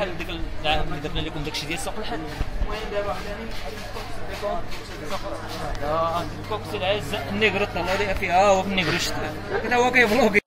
بحال ديك العام اللي درنا لكم داكشي ديال سوق الحل المهم دابا حنا الكوكتيل عز النيغرو طلعوا ليها فيها هو النيغرو شتا. هكذا هو كيفلوغي